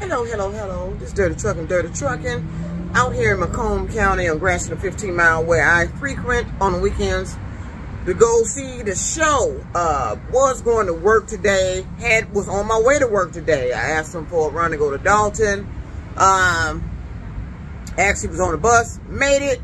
Hello, hello, hello. This is Dirty Trucking, Dirty Trucking. Out here in Macomb County on Gratiot 15 Mile where I frequent on the weekends to go see the show. Uh, was going to work today. Had Was on my way to work today. I asked them for a run to go to Dalton. Um, actually was on the bus. Made it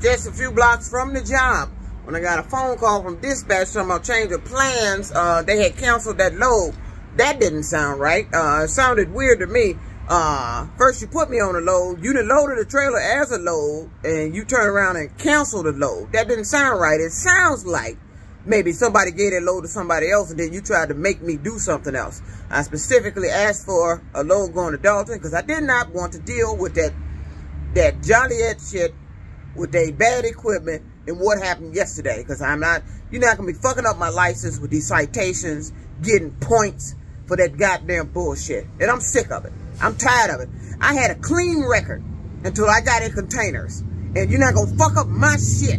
just a few blocks from the job. When I got a phone call from dispatch talking about change of plans, uh, they had canceled that load that didn't sound right. Uh, it sounded weird to me. Uh, first you put me on a load, you done loaded the trailer as a load, and you turn around and cancel the load. That didn't sound right. It sounds like maybe somebody gave that load to somebody else and then you tried to make me do something else. I specifically asked for a load going to Dalton because I did not want to deal with that that Joliet shit with their bad equipment and what happened yesterday because I'm not, you're not going to be fucking up my license with these citations, getting points, for that goddamn bullshit. And I'm sick of it. I'm tired of it. I had a clean record until I got in containers. And you're not going to fuck up my shit.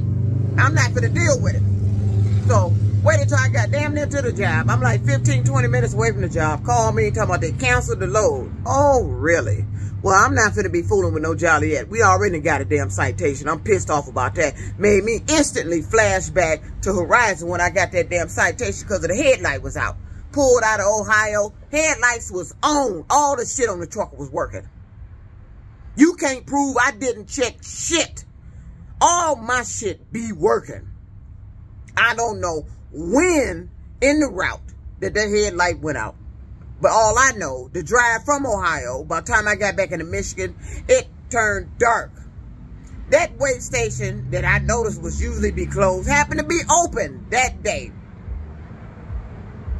I'm not going to deal with it. So, wait until I got damn near to the job. I'm like 15, 20 minutes away from the job. Call me talking about they canceled the load. Oh, really? Well, I'm not going to be fooling with no Joliet. We already got a damn citation. I'm pissed off about that. Made me instantly flash back to Horizon when I got that damn citation because the headlight was out pulled out of Ohio. Headlights was on. All the shit on the truck was working. You can't prove I didn't check shit. All my shit be working. I don't know when in the route that the headlight went out. But all I know, the drive from Ohio, by the time I got back into Michigan, it turned dark. That wait station that I noticed was usually be closed happened to be open that day.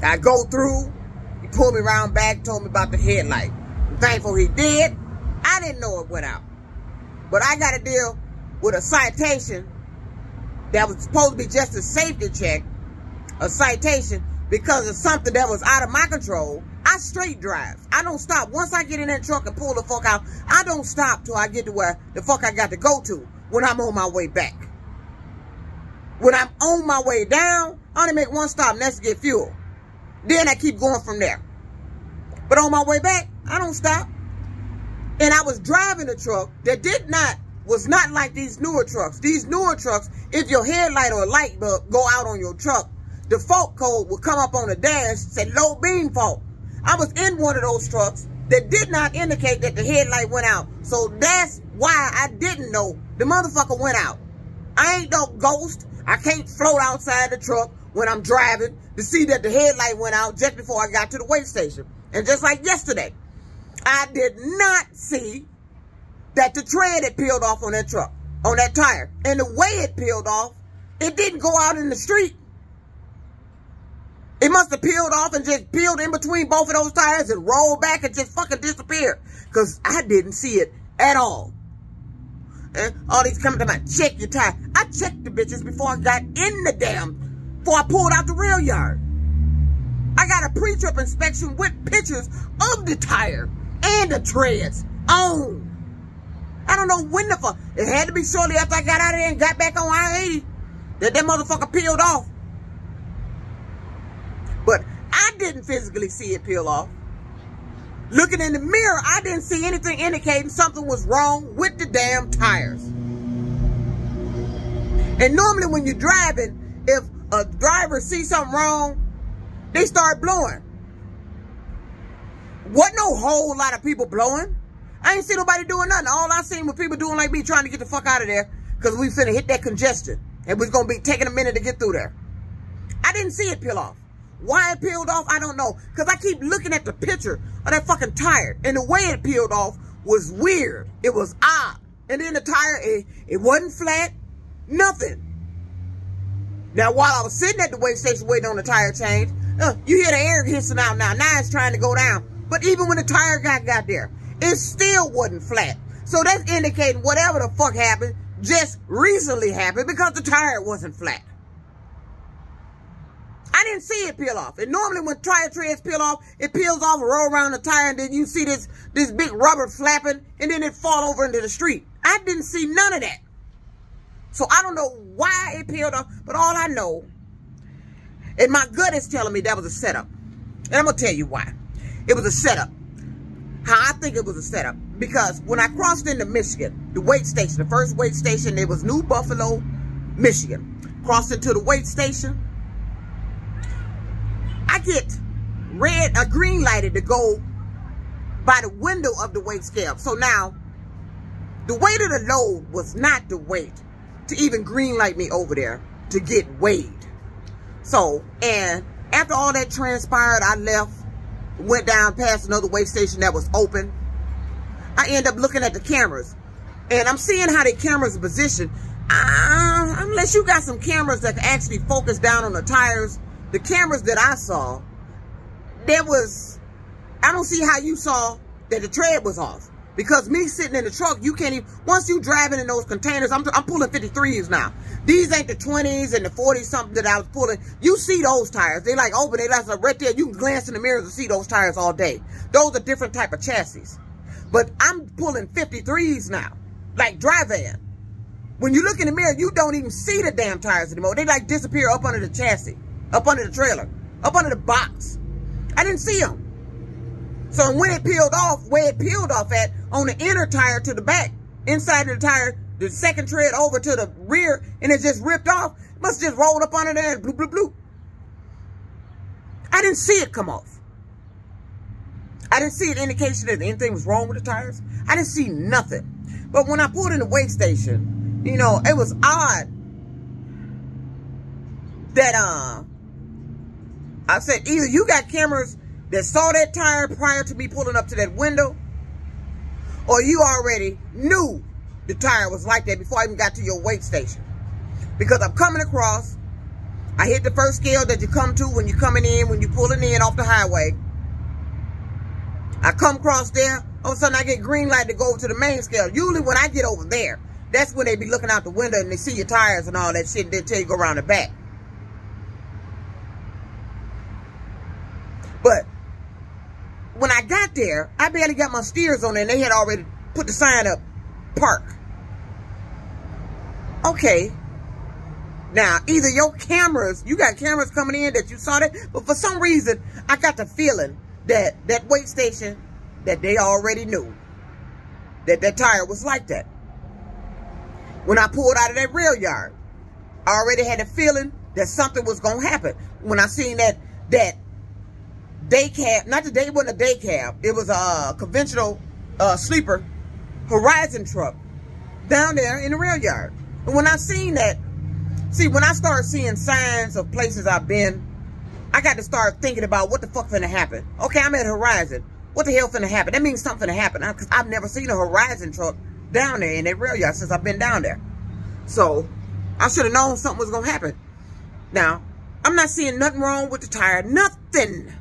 I go through, he pulled me around back, told me about the headlight. I'm thankful he did. I didn't know it went out. But I got to deal with a citation that was supposed to be just a safety check, a citation, because of something that was out of my control. I straight drive. I don't stop. Once I get in that truck and pull the fuck out, I don't stop till I get to where the fuck I got to go to when I'm on my way back. When I'm on my way down, I only make one stop and that's to get fuel. Then I keep going from there. But on my way back, I don't stop. And I was driving a truck that did not, was not like these newer trucks. These newer trucks, if your headlight or light bulb go out on your truck, the fault code will come up on the dash, say low beam fault. I was in one of those trucks that did not indicate that the headlight went out. So that's why I didn't know the motherfucker went out. I ain't no ghost. I can't float outside the truck when I'm driving to see that the headlight went out just before I got to the weigh station. And just like yesterday, I did not see that the tread had peeled off on that truck, on that tire. And the way it peeled off, it didn't go out in the street. It must have peeled off and just peeled in between both of those tires and rolled back and just fucking disappeared. Because I didn't see it at all. And all these coming to my check your tire. I checked the bitches before I got in the damn before I pulled out the rail yard. I got a pre-trip inspection with pictures of the tire and the treads on. I don't know when the fuck. It had to be shortly after I got out of there and got back on I-80 that that motherfucker peeled off. But I didn't physically see it peel off. Looking in the mirror, I didn't see anything indicating something was wrong with the damn tires. And normally when you're driving, if a driver see something wrong, they start blowing. Wasn't no whole lot of people blowing. I ain't see nobody doing nothing. All I seen was people doing like me trying to get the fuck out of there because we finna hit that congestion. And we're going to be taking a minute to get through there. I didn't see it peel off. Why it peeled off, I don't know. Because I keep looking at the picture of that fucking tire. And the way it peeled off was weird. It was odd. And then the tire, it, it wasn't flat. Nothing. Now, while I was sitting at the weigh station waiting on the tire change, uh, you hear the air hissing out now. Now it's trying to go down. But even when the tire guy got there, it still wasn't flat. So that's indicating whatever the fuck happened just recently happened because the tire wasn't flat. I didn't see it peel off. And normally when tire treads peel off, it peels off roll around the tire and then you see this, this big rubber flapping and then it fall over into the street. I didn't see none of that. So I don't know why it peeled off, but all I know, and my gut is telling me that was a setup. And I'm going to tell you why. It was a setup. how I think it was a setup. Because when I crossed into Michigan, the weight station, the first weight station, it was New Buffalo, Michigan. Crossed into the weight station. I get red, a green lighted to go by the window of the weight scale. So now, the weight of the load was not the weight to even green light me over there to get weighed. So, and after all that transpired, I left, went down past another weigh station that was open. I end up looking at the cameras. And I'm seeing how the cameras are positioned. Uh, unless you got some cameras that can actually focus down on the tires, the cameras that I saw, there was, I don't see how you saw that the tread was off. Because me sitting in the truck, you can't even, once you driving in those containers, I'm, I'm pulling 53s now. These ain't the 20s and the 40 something that I was pulling. You see those tires. They like open, they like right there. You can glance in the mirrors and see those tires all day. Those are different type of chassis. But I'm pulling 53s now, like dry van. When you look in the mirror, you don't even see the damn tires anymore. They like disappear up under the chassis, up under the trailer, up under the box. I didn't see them. So when it peeled off, where it peeled off at, on the inner tire to the back, inside of the tire, the second tread over to the rear, and it just ripped off, must just rolled up under there and bloop, bloop, bloop. I didn't see it come off. I didn't see an indication that anything was wrong with the tires. I didn't see nothing. But when I pulled in the weight station, you know, it was odd that, uh, I said, either you got cameras that saw that tire prior to me pulling up to that window, or you already knew the tire was like that before I even got to your weight station. Because I'm coming across, I hit the first scale that you come to when you're coming in, when you're pulling in off the highway. I come across there, all of a sudden I get green light to go to the main scale. Usually when I get over there, that's when they be looking out the window and they see your tires and all that shit and they tell you go around the back. But there, I barely got my steers on and they had already put the sign up, park. Okay. Now, either your cameras, you got cameras coming in that you saw that, but for some reason, I got the feeling that that weight station, that they already knew that that tire was like that. When I pulled out of that rail yard, I already had a feeling that something was going to happen. When I seen that, that day cab, not the day, wasn't a day cab. It was a conventional uh, sleeper Horizon truck down there in the rail yard. And when I seen that, see, when I start seeing signs of places I've been, I got to start thinking about what the fuck finna happen. Okay, I'm at Horizon. What the hell finna happen? That means something finna happen. Because I've never seen a Horizon truck down there in that rail yard since I've been down there. So, I should have known something was going to happen. Now, I'm not seeing nothing wrong with the tire. Nothing.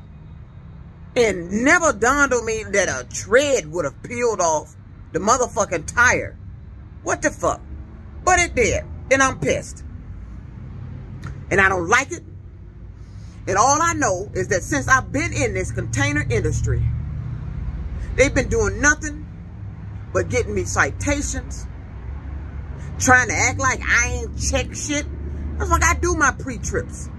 And never dawned on me that a tread would have peeled off the motherfucking tire. What the fuck? But it did. And I'm pissed. And I don't like it. And all I know is that since I've been in this container industry, they've been doing nothing but getting me citations, trying to act like I ain't check shit. That's like I do my pre-trips.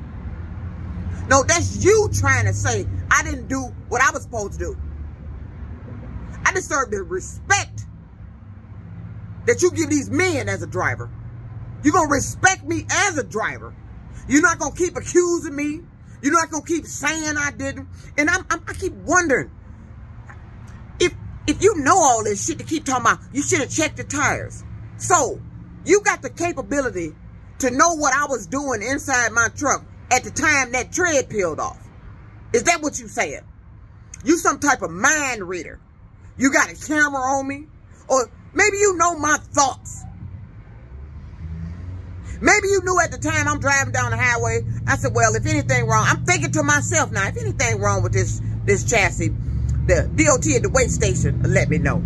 No, that's you trying to say I didn't do what I was supposed to do. I deserve the respect that you give these men as a driver. You're going to respect me as a driver. You're not going to keep accusing me. You're not going to keep saying I didn't. And I'm, I'm, i keep wondering, if, if you know all this shit to keep talking about, you should have checked the tires. So, you got the capability to know what I was doing inside my truck at the time that tread peeled off. Is that what you said? You some type of mind reader. You got a camera on me? Or maybe you know my thoughts. Maybe you knew at the time I'm driving down the highway. I said, well, if anything wrong, I'm thinking to myself now, if anything wrong with this, this chassis, the DOT at the weight station, let me know.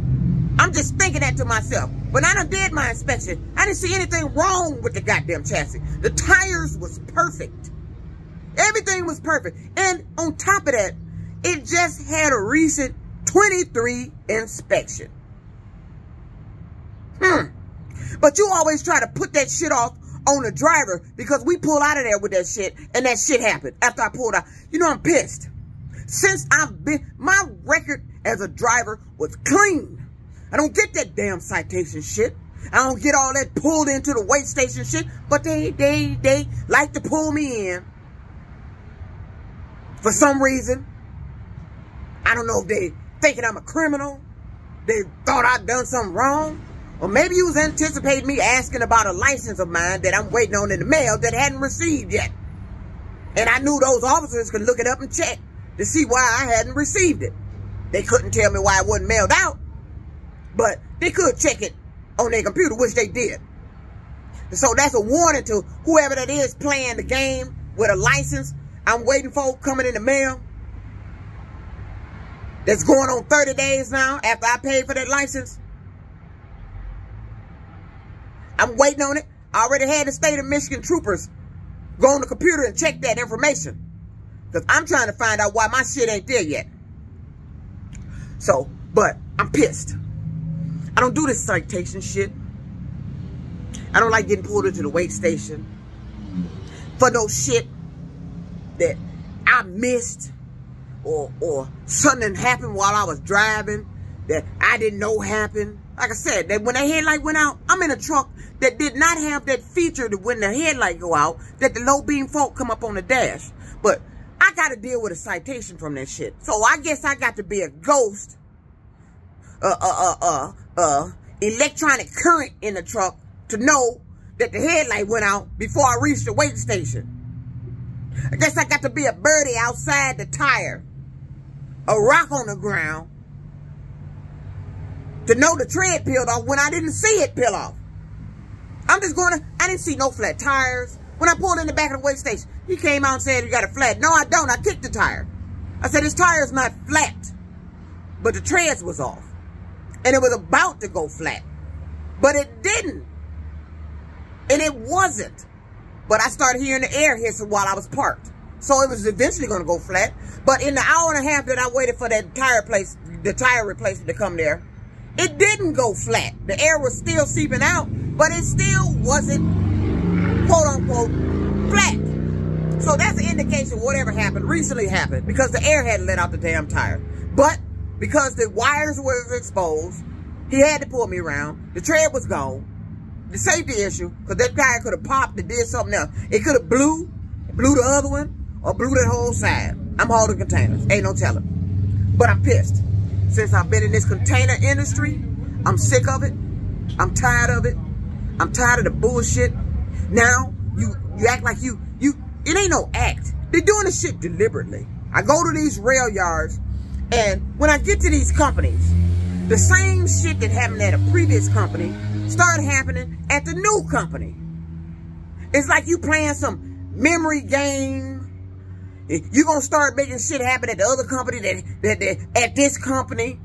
I'm just thinking that to myself. When I done did my inspection, I didn't see anything wrong with the goddamn chassis. The tires was perfect. Everything was perfect. And on top of that, it just had a recent 23 inspection. Hmm. But you always try to put that shit off on the driver because we pull out of there with that shit and that shit happened after I pulled out. You know, I'm pissed. Since I've been, my record as a driver was clean. I don't get that damn citation shit. I don't get all that pulled into the weight station shit, but they, they, they like to pull me in for some reason. I don't know if they thinking I'm a criminal. They thought I'd done something wrong. Or maybe you was anticipating me asking about a license of mine that I'm waiting on in the mail that hadn't received yet. And I knew those officers could look it up and check to see why I hadn't received it. They couldn't tell me why it wasn't mailed out, but they could check it on their computer, which they did. So that's a warning to whoever that is playing the game with a license. I'm waiting for coming in the mail. That's going on 30 days now after I paid for that license. I'm waiting on it. I already had the state of Michigan troopers go on the computer and check that information. Because I'm trying to find out why my shit ain't there yet. So, but I'm pissed. I don't do this citation shit. I don't like getting pulled into the weight station for no shit that I missed or or something happened while I was driving that I didn't know happened. Like I said, that when the headlight went out, I'm in a truck that did not have that feature that when the headlight go out, that the low beam fault come up on the dash. But I got to deal with a citation from that shit. So I guess I got to be a ghost, uh, uh, uh, uh, uh, electronic current in the truck to know that the headlight went out before I reached the weight station. I guess I got to be a birdie outside the tire, a rock on the ground, to know the tread peeled off when I didn't see it peel off. I'm just going to, I didn't see no flat tires. When I pulled in the back of the weight station, he came out and said, you got a flat. No, I don't. I kicked the tire. I said, this tire's not flat. But the treads was off. And it was about to go flat. But it didn't. And it wasn't. But I started hearing the air hissing while I was parked. So it was eventually going to go flat. But in the hour and a half that I waited for that tire place, the tire replacement to come there, it didn't go flat. The air was still seeping out, but it still wasn't, quote unquote, flat. So that's an indication whatever happened recently happened because the air hadn't let out the damn tire. But because the wires were exposed, he had to pull me around. The tread was gone. The safety issue, because that tire could have popped and did something else. It could have blew, blew the other one, or blew that whole side. I'm holding containers. Ain't no telling. But I'm pissed. Since I've been in this container industry, I'm sick of it. I'm tired of it. I'm tired of the bullshit. Now, you, you act like you, you, it ain't no act. They're doing this shit deliberately. I go to these rail yards, and when I get to these companies, the same shit that happened at a previous company started happening at the new company. It's like you playing some memory game you're going to start making shit happen at the other company, that, that, that at this company.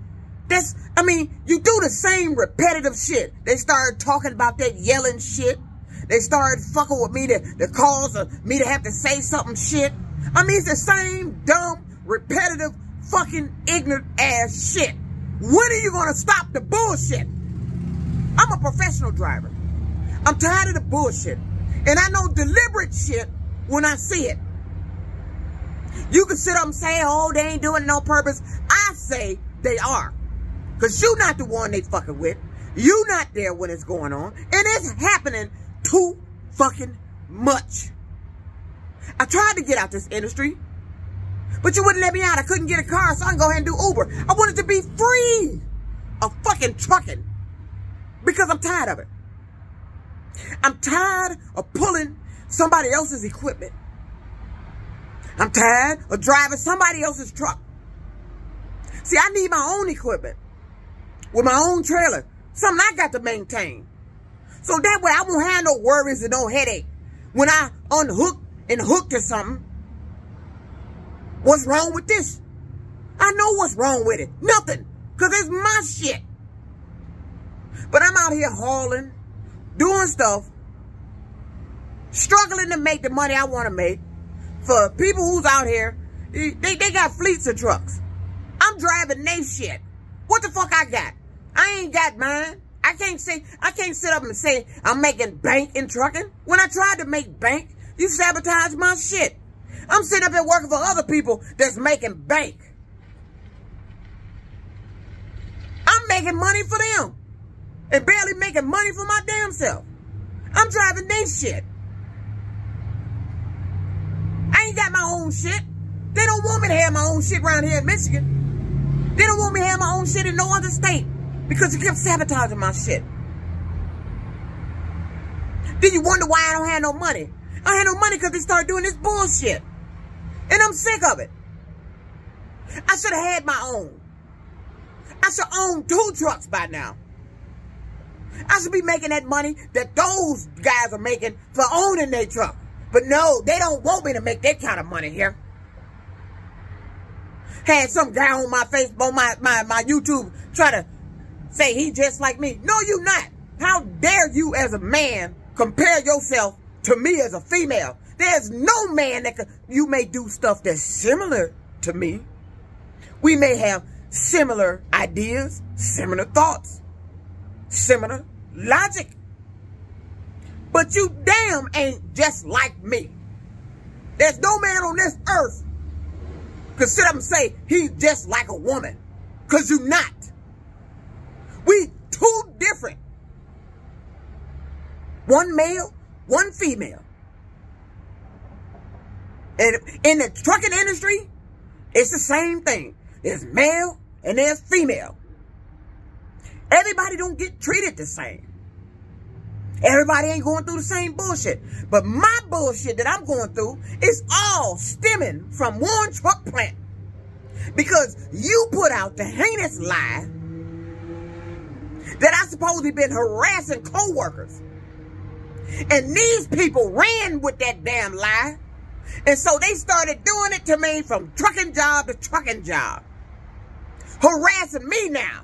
That's, I mean, you do the same repetitive shit. They started talking about that yelling shit. They started fucking with me to, to cause me to have to say something shit. I mean, it's the same dumb, repetitive, fucking ignorant ass shit. When are you going to stop the bullshit? I'm a professional driver. I'm tired of the bullshit. And I know deliberate shit when I see it. You can sit up and say, oh, they ain't doing no purpose. I say they are. Because you not the one they fucking with. You not there when it's going on. And it's happening too fucking much. I tried to get out this industry. But you wouldn't let me out. I couldn't get a car, so I can go ahead and do Uber. I wanted to be free of fucking trucking. Because I'm tired of it. I'm tired of pulling somebody else's equipment I'm tired of driving somebody else's truck. See, I need my own equipment with my own trailer. Something I got to maintain. So that way I won't have no worries and no headache. When I unhook and hook to something, what's wrong with this? I know what's wrong with it. Nothing. Because it's my shit. But I'm out here hauling, doing stuff, struggling to make the money I want to make for people who's out here, they, they got fleets of trucks. I'm driving they shit. What the fuck I got? I ain't got mine. I can't say, I can't sit up and say I'm making bank in trucking. When I tried to make bank, you sabotage my shit. I'm sitting up here working for other people that's making bank. I'm making money for them. And barely making money for my damn self. I'm driving their shit. I ain't got my own shit. They don't want me to have my own shit around here in Michigan. They don't want me to have my own shit in no other state. Because you kept sabotaging my shit. Then you wonder why I don't have no money. I had no money because they started doing this bullshit. And I'm sick of it. I should have had my own. I should own two trucks by now. I should be making that money that those guys are making for owning their truck. But no, they don't want me to make that kind of money here. Had some guy on my Facebook, my, my, my YouTube try to say he just like me. No, you not. How dare you as a man compare yourself to me as a female? There's no man that could, you may do stuff that's similar to me. We may have similar ideas, similar thoughts, similar logic. But you damn ain't just like me. There's no man on this earth could sit up and say he's just like a woman. Because you're not. We two different. One male, one female. And in the trucking industry, it's the same thing. There's male and there's female. Everybody don't get treated the same. Everybody ain't going through the same bullshit. But my bullshit that I'm going through is all stemming from one truck plant. Because you put out the heinous lie that I supposedly been harassing co-workers. And these people ran with that damn lie. And so they started doing it to me from trucking job to trucking job. Harassing me now.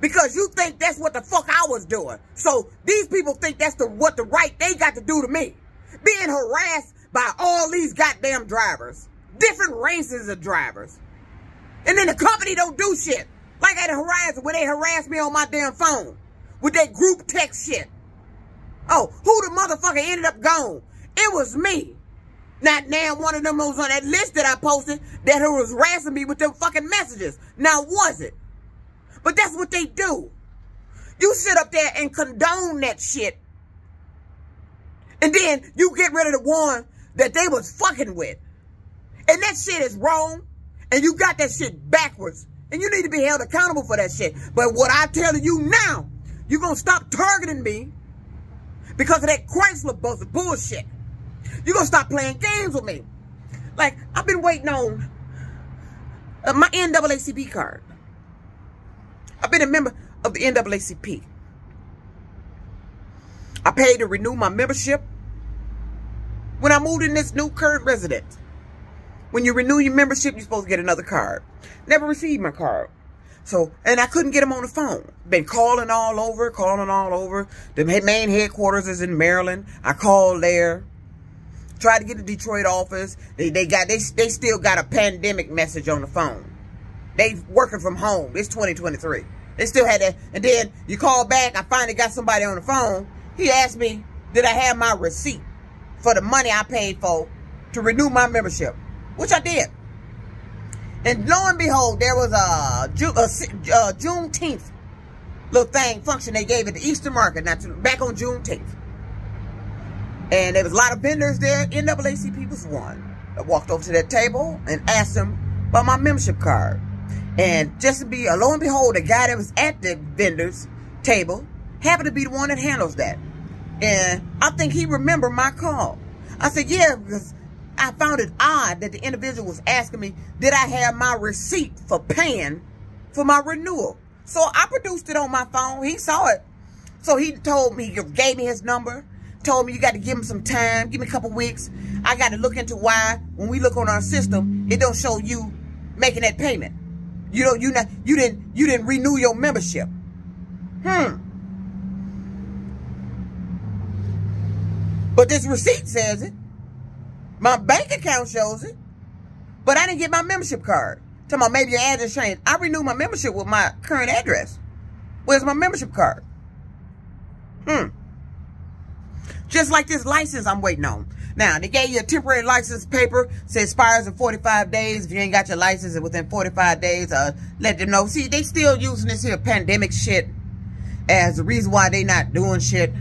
Because you think that's what the fuck I was doing. So these people think that's the what the right they got to do to me. Being harassed by all these goddamn drivers. Different races of drivers. And then the company don't do shit. Like at Horizon where they harassed me on my damn phone. With that group text shit. Oh, who the motherfucker ended up gone? It was me. Not now one of them was on that list that I posted that who was harassing me with them fucking messages. Now was it? But that's what they do. You sit up there and condone that shit. And then you get rid of the one that they was fucking with. And that shit is wrong. And you got that shit backwards. And you need to be held accountable for that shit. But what I tell you now, you're going to stop targeting me because of that Chrysler bullshit. You're going to stop playing games with me. Like, I've been waiting on uh, my NAACP card. I've been a member of the NAACP. I paid to renew my membership when I moved in this new current residence. When you renew your membership, you're supposed to get another card. Never received my card. So, and I couldn't get them on the phone. Been calling all over, calling all over. The main headquarters is in Maryland. I called there. Tried to get the Detroit office. They they got they they still got a pandemic message on the phone. They working from home. It's 2023. They still had that. And then you call back. I finally got somebody on the phone. He asked me, did I have my receipt for the money I paid for to renew my membership? Which I did. And lo and behold, there was a, Ju a, a uh, Juneteenth little thing, function they gave at the Eastern Market, not back on Juneteenth. And there was a lot of vendors there. NAACP was one. I walked over to that table and asked them about my membership card. And just to be, uh, lo and behold, the guy that was at the vendor's table happened to be the one that handles that. And I think he remembered my call. I said, yeah, because I found it odd that the individual was asking me, did I have my receipt for paying for my renewal? So I produced it on my phone. He saw it. So he told me, gave me his number, told me you got to give him some time, give me a couple weeks. I got to look into why when we look on our system, it don't show you making that payment. You know, you not you didn't you didn't renew your membership. Hmm. But this receipt says it. My bank account shows it. But I didn't get my membership card. Tell me maybe your address changed. I renewed my membership with my current address. Where's my membership card? Hmm. Just like this license I'm waiting on. Now, they gave you a temporary license paper. Says expires in 45 days. If you ain't got your license within 45 days, uh, let them know. See, they still using this here pandemic shit as the reason why they not doing shit.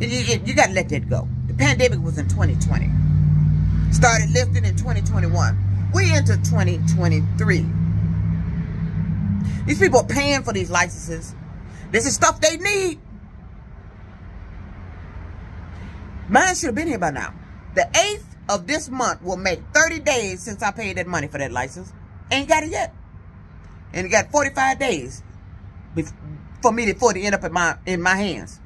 You, you, you got to let that go. The pandemic was in 2020. Started lifting in 2021. We into 2023. These people are paying for these licenses. This is stuff they need. Mine should have been here by now. The 8th of this month will make 30 days since I paid that money for that license. Ain't got it yet. And it got 45 days for me to, for to end up in my, in my hands.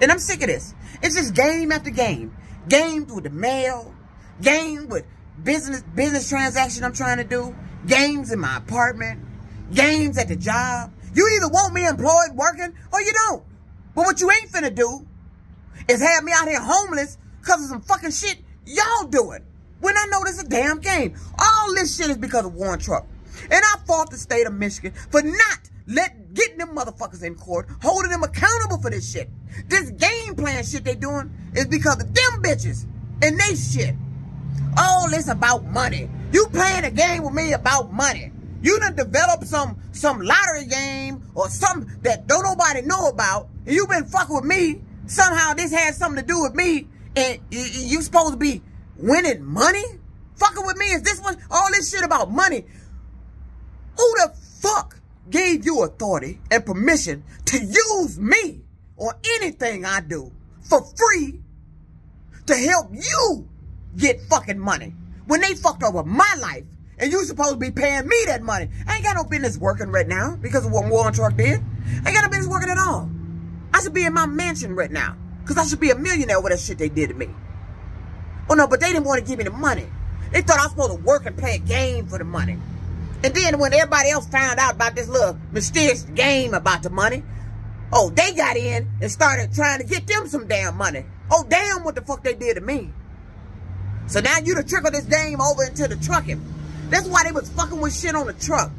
And I'm sick of this. It's just game after game. Games with the mail. Game with business business transaction I'm trying to do. Games in my apartment. Games at the job. You either want me employed working or you don't. But what you ain't finna do is had me out here homeless because of some fucking shit y'all doing. When I know this is a damn game. All this shit is because of Warren Truck. And I fought the state of Michigan for not let getting them motherfuckers in court, holding them accountable for this shit. This game plan shit they doing is because of them bitches and they shit. All this about money. You playing a game with me about money. You done developed some some lottery game or something that don't nobody know about, and you been fucking with me. Somehow this has something to do with me, and you supposed to be winning money? Fucking with me? Is this one all this shit about money? Who the fuck gave you authority and permission to use me or anything I do for free to help you get fucking money when they fucked over my life and you supposed to be paying me that money. I ain't got no business working right now because of what Warren Truck did. I ain't got no business working at all. I should be in my mansion right now because I should be a millionaire with that shit they did to me. Oh no, but they didn't want to give me the money. They thought I was supposed to work and play a game for the money. And then when everybody else found out about this little mysterious game about the money, oh, they got in and started trying to get them some damn money. Oh, damn what the fuck they did to me. So now you to trickle this game over into the trucking. That's why they was fucking with shit on the truck.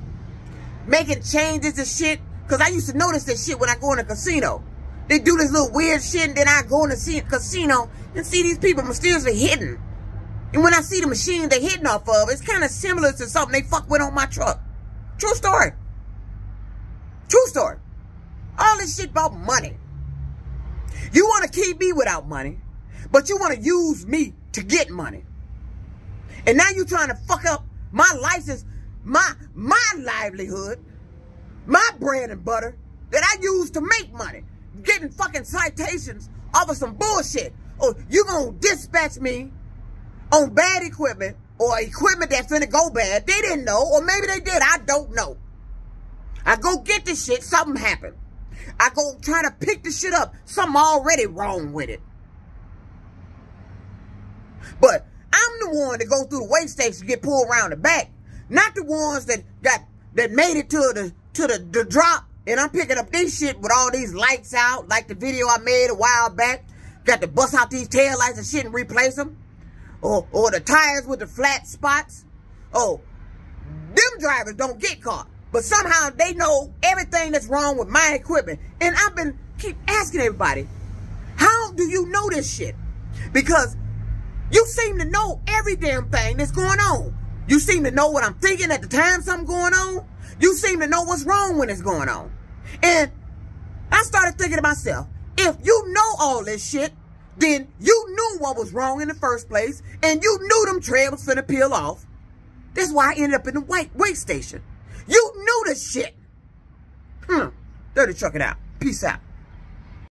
Making changes and shit. Because I used to notice this shit when I go in a casino. They do this little weird shit and then I go in the casino and see these people mysteriously hidden. And when I see the machine they're hitting off of, it's kind of similar to something they fuck with on my truck. True story. True story. All this shit about money. You want to keep me without money, but you want to use me to get money. And now you're trying to fuck up my license, my my livelihood, my bread and butter that I use to make money. Getting fucking citations of some bullshit. Oh, you gonna dispatch me on bad equipment or equipment that's finna go bad. They didn't know, or maybe they did. I don't know. I go get the shit, something happened. I go try to pick the shit up. Something already wrong with it. But I'm the one that go through the weigh station get pulled around the back. Not the ones that got that made it to the to the, the drop. And I'm picking up this shit with all these lights out, like the video I made a while back. Got to bust out these tail lights and shit and replace them or, oh, or oh, the tires with the flat spots. Oh, them drivers don't get caught. But somehow they know everything that's wrong with my equipment. And I've been keep asking everybody, how do you know this shit? Because you seem to know every damn thing that's going on. You seem to know what I'm thinking at the time something going on. You seem to know what's wrong when it's going on. And I started thinking to myself, if you know all this shit, then you knew what was wrong in the first place, and you knew them trails was finna peel off. That's why I ended up in the white weight station. You knew the shit. Hmm. Dirty truck it out. Peace out.